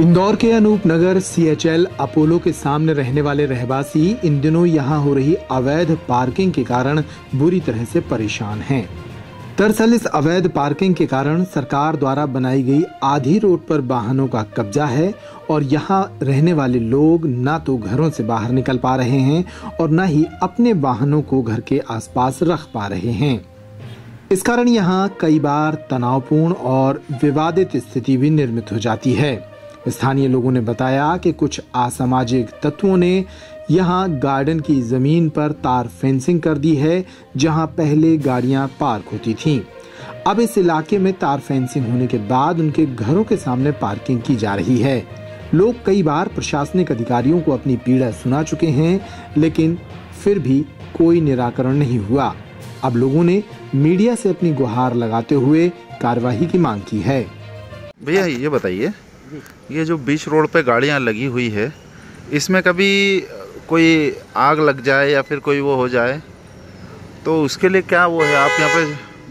इंदौर के अनूप नगर CHL Apollo के सामने रहने वाले रहवासी इन दिनों यहाँ हो रही अवैध पार्किंग के कारण बुरी तरह से परेशान हैं। दरअसल इस अवैध पार्किंग के कारण सरकार द्वारा बनाई गई आधी रोड पर वाहनों का कब्जा है और यहाँ रहने वाले लोग ना तो घरों से बाहर निकल पा रहे हैं और न ही अपने वाहनों को घर के आसपास रख पा रहे हैं। इस कारण यहाँ कई बार तनावपूर्ण और विवादित स्थिति भी निर्मित हो जाती है। स्थानीय लोगों ने बताया कि कुछ असामाजिक तत्वों ने यहाँ गार्डन की ज़मीन पर तार फेंसिंग कर दी है, जहाँ पहले गाड़ियाँ पार्क होती थीं। अब इस इलाके में तार फेंसिंग होने के बाद उनके घरों के सामने पार्किंग की जा रही है। लोग कई बार प्रशासनिक अधिकारियों को अपनी पीड़ा सुना चुके हैं, लेकिन फिर भी कोई निराकरण नहीं हुआ। अब लोगों ने मीडिया से अपनी गुहार लगाते हुए कार्यवाही की मांग की है। भैया, ये बताइए ये जो बीच रोड पे गाड़ियाँ लगी हुई है, इसमें कभी कोई आग लग जाए या फिर कोई वो हो जाए तो उसके लिए क्या वो है? आप यहाँ पे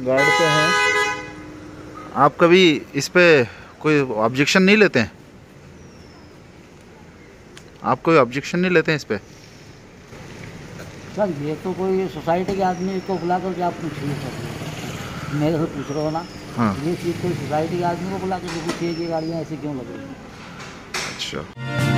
गार्ड पे हैं। आप कभी इस पर कोई ऑब्जेक्शन नहीं लेते हैं? आप कोई ऑब्जेक्शन नहीं लेते हैं इस पर सर, ये तो कोई सोसाइटी के आदमी को बुला कर आप पूछ नहीं सर मेरे से पूछ रहे हो ना हाँ। ये चीज़ कोई सोसाइटी के आदमी को बुला के पूछिए कि गाड़ियाँ ऐसे क्यों लग रही हैं? अच्छा।